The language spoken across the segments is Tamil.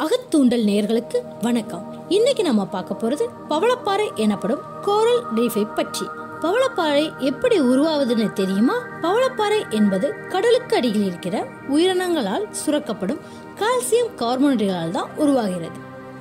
அகத்தூண்டல் நேர்களுக்கு வணக்கம். இன்னைக்கு நம்ம பார்க்க போறது பவளப்பாறை எனப்படும் கோரல் ரீஃபை பற்றி. பவளப்பாறை எப்படி உருவாவதுன்னு தெரியுமா? பவளப்பாறை என்பது கடலுக்கு அடியில் இருக்கிற உயிரினங்களால் சுரக்கப்படும் கால்சியம் கார்பனேட்டுகளால் தான் உருவாகிறது.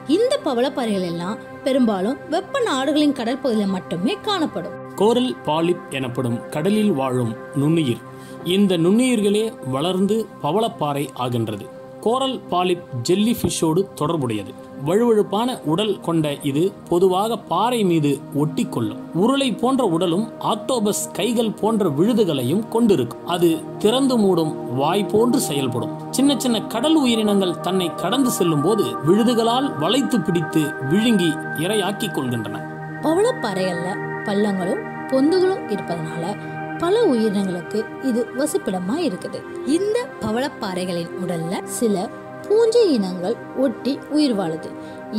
இந்த பவளப்பாறைகள் எல்லாம் பெரும்பாலும் வெப்ப நாடுகளின் கடல் பகுதியில் மட்டுமே காணப்படும். கோரல் பாலிப் எனப்படும் கடலில் வாழும் நுண்ணுயிர். இந்த நுண்ணுயிர்களே வளர்ந்து பவளப்பாறை ஆகின்றது. கோரல் பாலிப் ஜெல்லி ஃபிஷ்ஷோடு தொடர்புடையது. வழுவழுப்பான உடல் கொண்ட இது பொதுவாக பாறை மீது ஒட்டிக்கொள்ளும். உருளை போன்ற உடலும் ஆக்டோபஸ் கைகள் போன்ற விழுதுகளையும் கொண்டிருக்கும். அது திறந்து மூடும் வாய் போன்று செயல்படும். சின்ன சின்ன கடல் உயிரினங்கள் தன்னை கடந்து செல்லும் போது விழுதுகளால் வளைத்து பிடித்து விழுங்கி இரையாக்கிக் கொள்கின்றன. பவளப்பாறைகள்ல பள்ளங்களும் பொந்துகளும் இருப்பதனால பல உயிரினங்களுக்கு இது வசிப்பிடமா இருக்குது. இந்த பவளப்பாறைகளின் உடல்ல சில பூஞ்சை இனங்கள் ஒட்டி உயிர் வாழுது.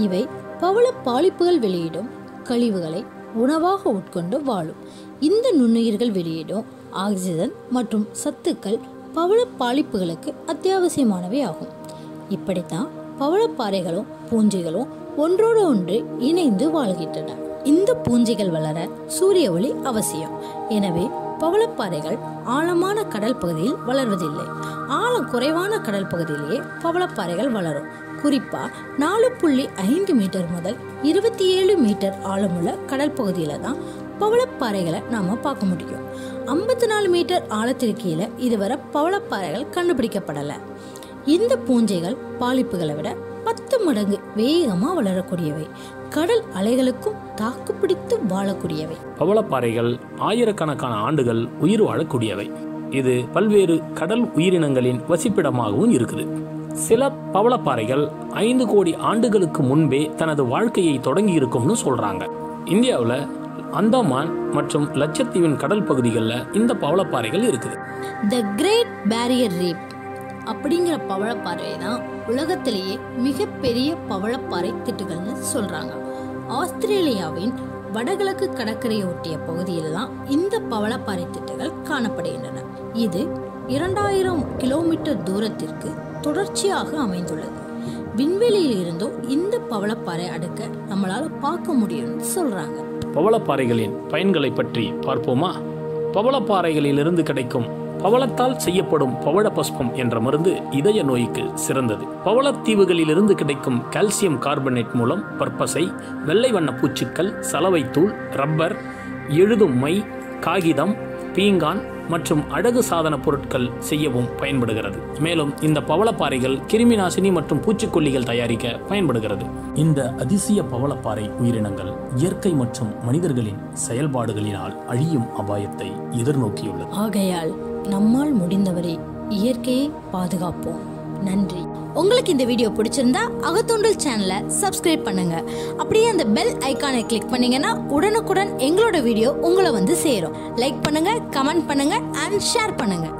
இவை பவள பாலிப்புகள் வெளியிடும் கழிவுகளை உணவாக உட்கொண்டு வாழும். இந்த நுண்ணுயிர்கள் வெளியிடும் ஆக்சிஜன் மற்றும் சத்துக்கள் பவள பாலிப்புகளுக்கு அத்தியாவசியமானவை ஆகும். இப்படித்தான் பவளப்பாறைகளும் பூஞ்சைகளும் ஒன்றோடு ஒன்று இணைந்து வாழ்கின்றன. இந்த பூஞ்சைகள் வளர சூரிய ஒளி அவசியம். எனவே பவளப்பாறைகள் ஆழமான கடல் பகுதியில் வளர்வதில்லை. ஆழம் குறைவான கடல் பகுதியிலேயே பவளப்பாறைகள் வளரும். குறிப்பா நாலு புள்ளி ஐந்து மீட்டர் முதல் இருபத்தி ஏழு மீட்டர் ஆழமுள்ள கடல் பகுதியில தான் பவளப்பாறைகளை நாம பார்க்க முடியும். ஐம்பத்தி நாலு மீட்டர் ஆழத்திற்கு கீழே இதுவரை பவளப்பாறைகள் கண்டுபிடிக்கப்படலை. இந்த பூஞ்சைகள் பாலிப்புகளை விட பத்து மடங்கு வேகமா வளரக்கூடியவை. கடல் அலைகளுக்கும் தாக்குப்பிடித்து வாழக்கூடியவை. பவளப்பாறைகள் ஆயிரக்கணக்கான ஆண்டுகள் உயிர் வாழக்கூடியவை. இது பல்வேறு கடல் உயிரினங்களின் வசிப்பிடமாகவும் இருக்குது. சில பவளப்பாறைகள் ஐந்து கோடி ஆண்டுகளுக்கு முன்பே தனது வாழ்க்கையை தொடங்கி இருக்கும்னு சொல்றாங்க. இந்தியாவில் அந்தமான் மற்றும் லட்சத்தீவின் கடல் பகுதிகளில் இந்த பவளப்பாறைகள் இருக்குது. த கிரேட் பேரியர் ரீப் அப்படிங்கிற பவழப்பாறை தான் உலகத்திலேயே மிகப்பெரிய பவளப்பாறை திட்டுகள்னு சொல்றாங்க. ஆஸ்திரேலியாவின் வடகிழக்கு கடற்கரையை ஒட்டிய பகுதியில் தான் இந்த பவளப்பாறை திட்டுகள் காணப்படுகின்றன. இது இரண்டாயிரம் கிலோமீட்டர் தூரத்திற்கு தொடர்ச்சியாக அமைந்துள்ளது. விண்வெளியில் இருந்தும் இந்த பவளப்பாறை அடுக்க நம்மளால பார்க்க முடியும்னு சொல்றாங்க. பவளப்பாறைகளின் பயன்களை பற்றி பார்ப்போமா? பவளப்பாறைகளிலிருந்து கிடைக்கும் பவளத்தால் செய்யப்படும் பவள பஸ்பம் என்ற மருந்து இதய நோய்க்கு சிறந்தது. பவளத்தீவுகளிலிருந்து கிடைக்கும் கால்சியம் கார்பனேட் மூலம் பற்பசை வெள்ளை வண்ண பூச்சுக்கள் சலவைத்தூள் ரப்பர் எழுதும் மை காகிதம் பீங்கான் மற்றும் அழகு சாதன பொருட்கள் செய்யவும் பயன்படுகிறது. மேலும் இந்த பவளப்பாறைகள் கிருமிநாசினி மற்றும் பூச்சிக்கொல்லிகள் தயாரிக்க பயன்படுகிறது. இந்த அதிசய பவளப்பாறை உயிரினங்கள் இயற்கை மற்றும் மனிதர்களின் செயல்பாடுகளினால் அழியும் அபாயத்தை எதிர்நோக்கியுள்ளது. ஆகையால் நம்மால் முடிந்தவரை இயற்கையை பாதுகாப்போம். நன்றி. உங்களுக்கு இந்த வீடியோ பிடிச்சிருந்தா அகத்தொண்டல் சேனலை சப்ஸ்கிரைப் பண்ணுங்க. அப்படியே அந்த பெல் ஐகானை கிளிக் பண்ணீங்கன்னா உடனுக்குடன் எங்களோட வீடியோ உங்களை வந்து சேரும். லைக் பண்ணுங்க கமெண்ட் பண்ணுங்க அண்ட் ஷேர் பண்ணுங்க.